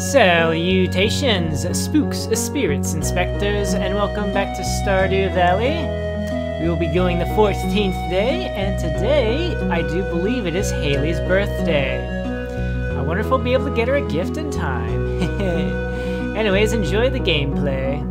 Salutations, spooks, spirits, inspectors, and welcome back to Stardew Valley. We will be going the 14th day, and today I do believe it is Haley's birthday. I wonder if we'll be able to get her a gift in time. Anyways, enjoy the gameplay.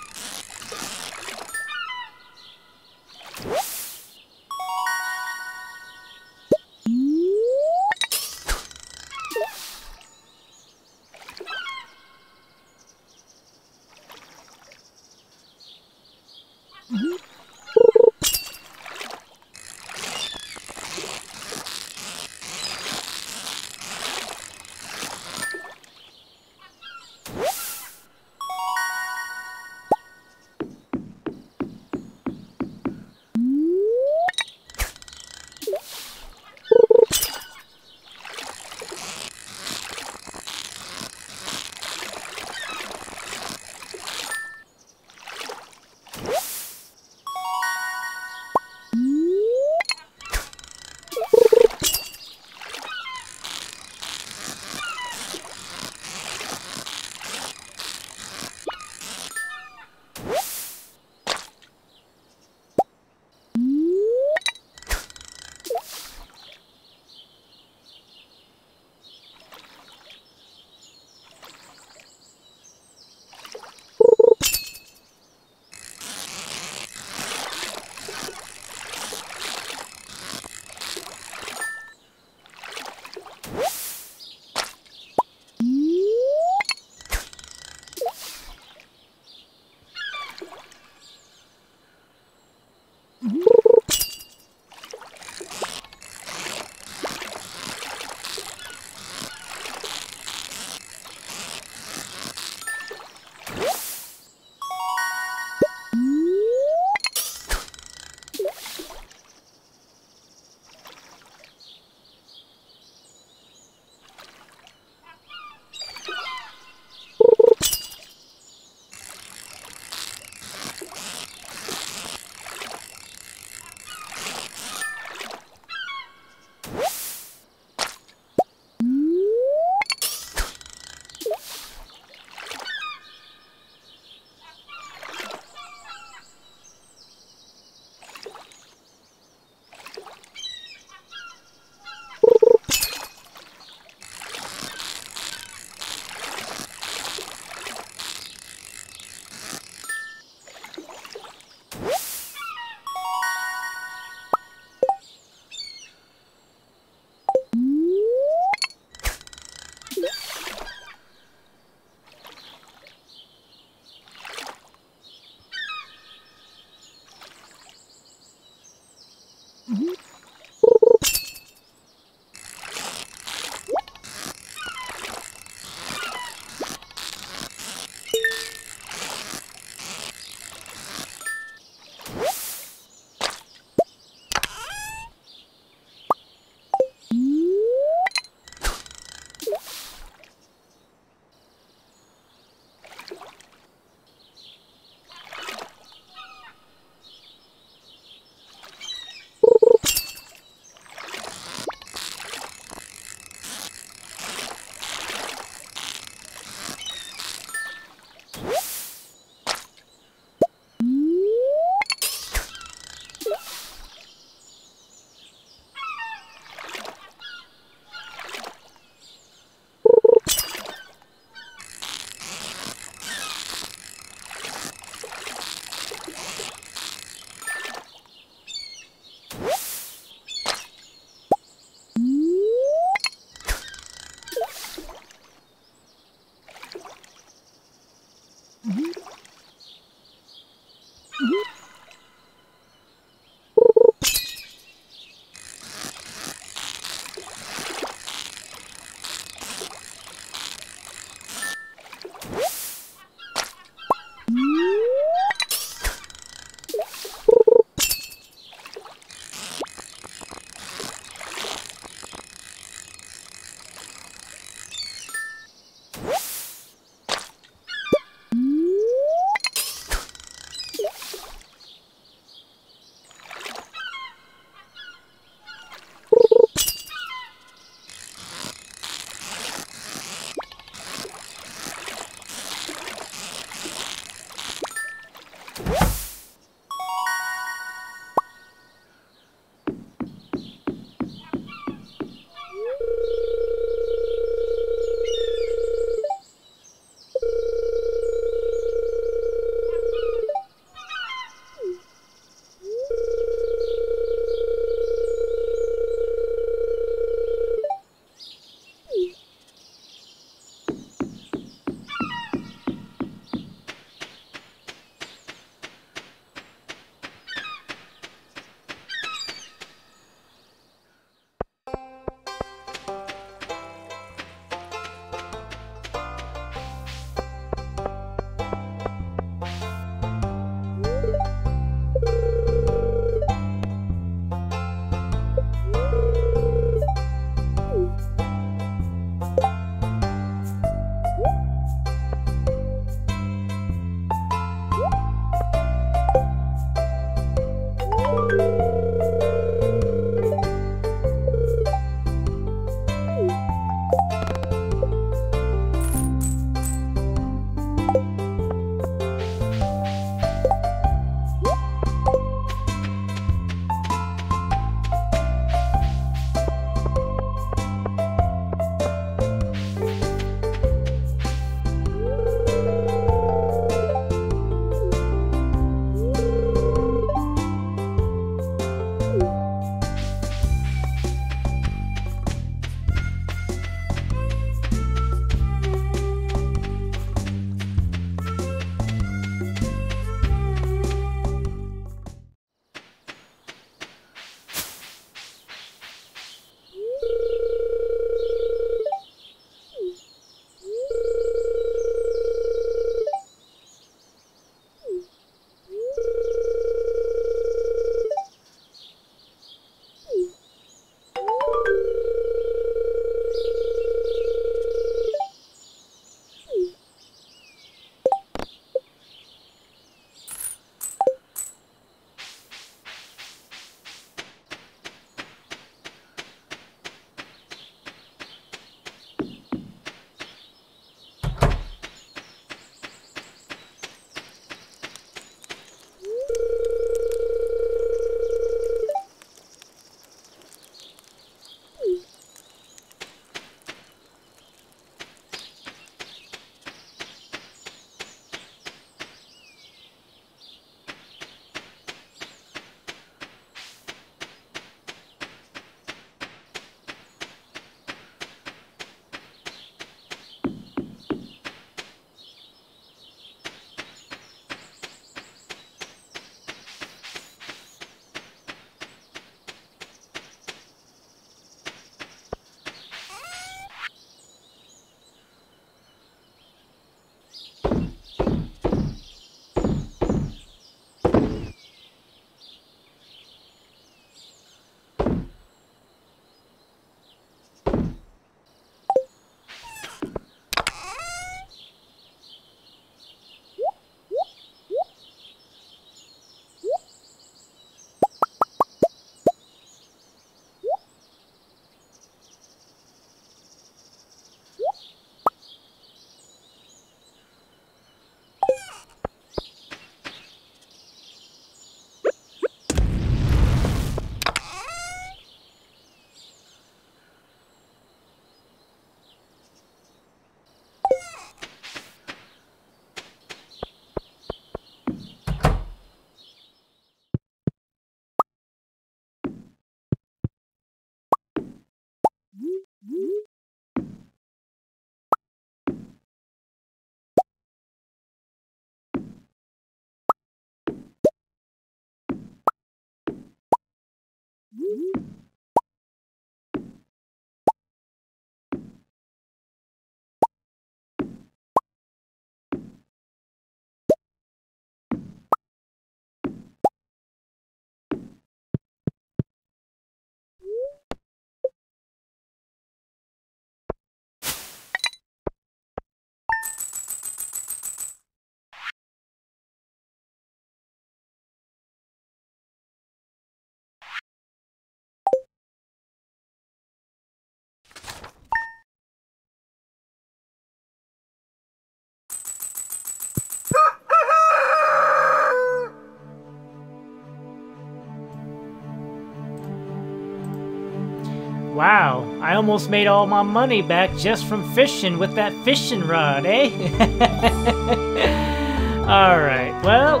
Wow, I almost made all my money back just from fishing with that fishing rod, eh? Alright, well,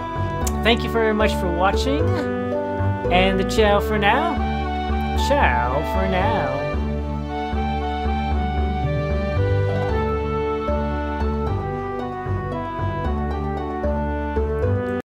thank you very much for watching. And the ciao for now. Ciao for now.